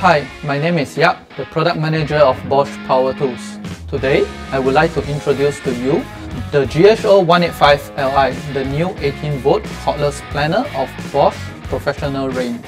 Hi, my name is Yap, the product manager of Bosch Power Tools. Today, I would like to introduce to you the GHO 185 Li, the new 18 volt cordless planer of Bosch Professional range.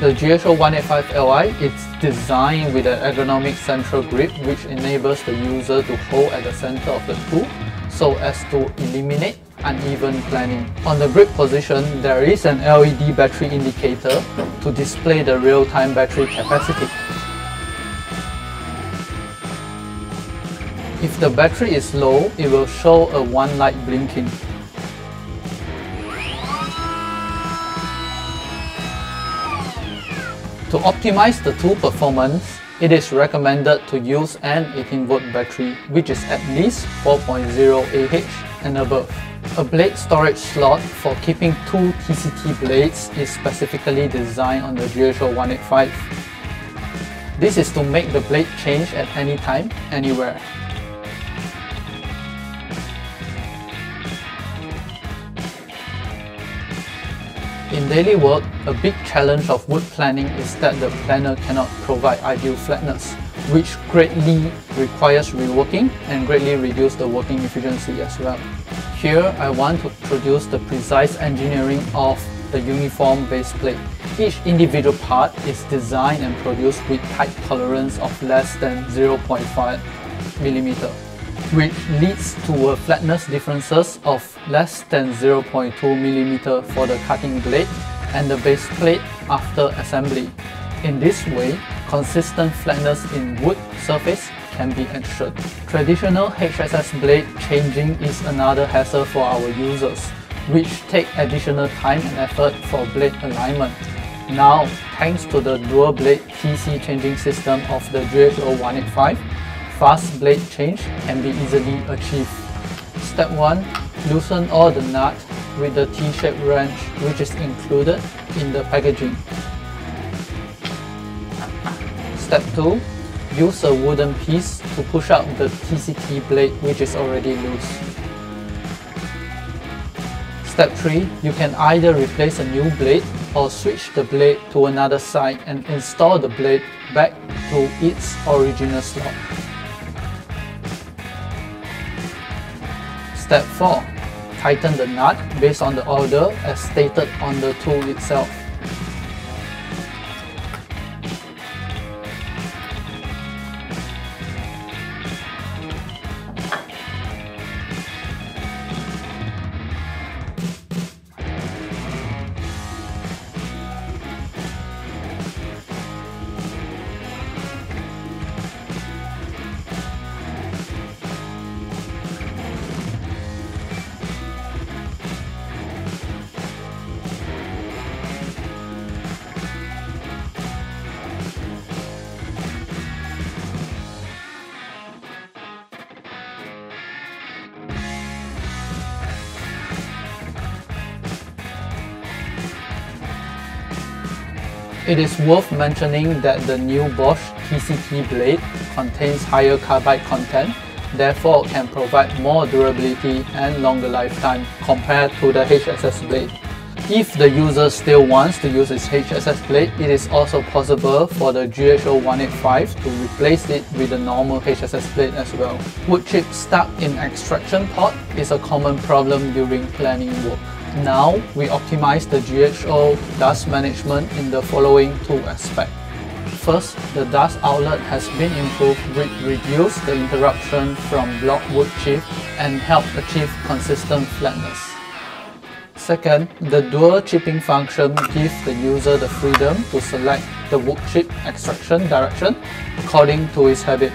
The GHO 185 Li is designed with an ergonomic central grip which enables the user to hold at the center of the tool so as to eliminate uneven planing. On the grip position, there is an LED battery indicator to display the real-time battery capacity. If the battery is low, it will show a one light blinking. To optimize the tool performance, it is recommended to use an 18 volt battery which is at least 4.0 Ah and above. A blade storage slot for keeping two TCT blades is specifically designed on the GHO 185. This is to make the blade change at any time, anywhere. In daily work, a big challenge of wood planning is that the planner cannot provide ideal flatness, which greatly requires reworking and greatly reduce the working efficiency as well. Here, I want to introduce the precise engineering of the uniform base plate. Each individual part is designed and produced with tight tolerance of less than 0.5 millimeter which leads to a flatness differences of less than 0.2 mm for the cutting blade and the base plate after assembly. In this way, consistent flatness in wood surface can be ensured. Traditional HSS blade changing is another hassle for our users, which take additional time and effort for blade alignment. Now, thanks to the dual blade TC changing system of the GHO 185, fast blade change can be easily achieved. Step 1. Loosen all the nuts with the T-shaped wrench which is included in the packaging. Step 2. Use a wooden piece to push out the TCT blade which is already loose. Step 3. You can either replace a new blade or switch the blade to another side and install the blade back to its original slot. Step 4. Tighten the nut based on the order as stated on the tool itself. It is worth mentioning that the new Bosch TCT blade contains higher carbide content, therefore can provide more durability and longer lifetime compared to the HSS blade. If the user still wants to use its HSS blade, it is also possible for the GHO 185 to replace it with the normal HSS blade as well. Wood chip stuck in extraction pot is a common problem during planing work. Now, we optimize the GHO dust management in the following two aspects. First, the dust outlet has been improved which reduce the interruption from block wood chip and help achieve consistent flatness. Second, the dual chipping function gives the user the freedom to select the wood chip extraction direction according to his habit.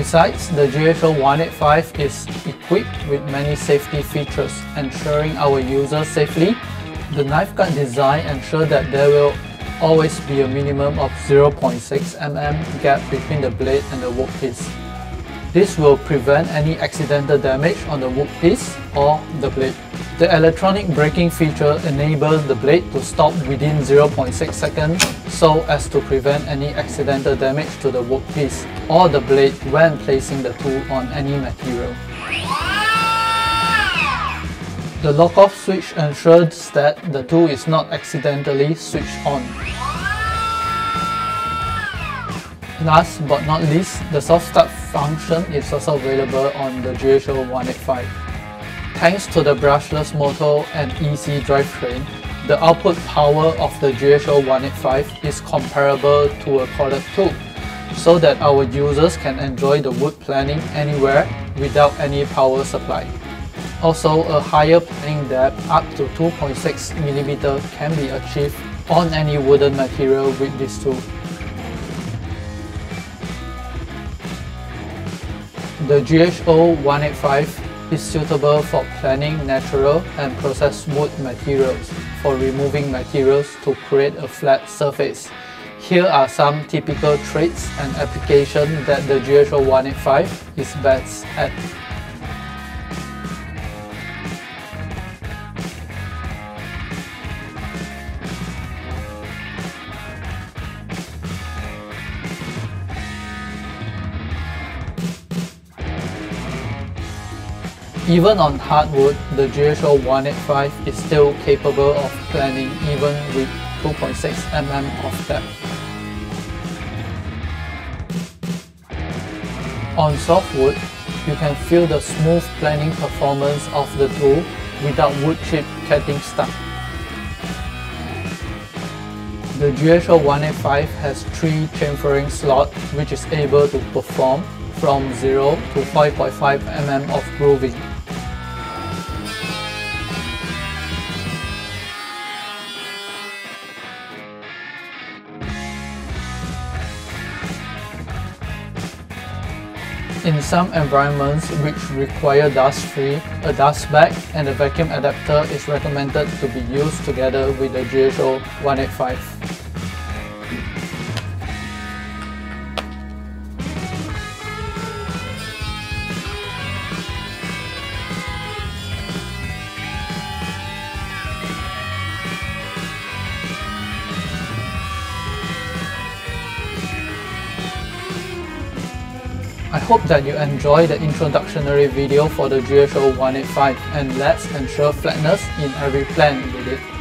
Besides, the GHO 185 is equipped with many safety features, ensuring our users safely. The knife cut design ensures that there will always be a minimum of 0.6 mm gap between the blade and the workpiece. This will prevent any accidental damage on the workpiece or the blade. The electronic braking feature enables the blade to stop within 0.6 seconds so as to prevent any accidental damage to the workpiece or the blade when placing the tool on any material. The lock-off switch ensures that the tool is not accidentally switched on. Last but not least, the soft start function is also available on the GHO 185. Thanks to the brushless motor and EC drivetrain, the output power of the GHO 185 is comparable to a corded tool, so that our users can enjoy the wood planning anywhere without any power supply. Also, a higher planing depth up to 2.6mm can be achieved on any wooden material with this tool. The GHO 185 is suitable for planning natural and processed wood materials for removing materials to create a flat surface. Here are some typical traits and applications that the GHO 185 is best at. Even on hardwood, the GHO 185 is still capable of planning even with 2.6 mm of depth. On softwood, you can feel the smooth planning performance of the tool without wood chip getting stuck. The GHO 185 has three chamfering slots which is able to perform from 0 to 5.5 mm of grooving. In some environments which require dust-free, a dust bag and a vacuum adapter is recommended to be used together with the GHO 185. I hope that you enjoy the introductory video for the GHO 185 and let's ensure flatness in every plan with it.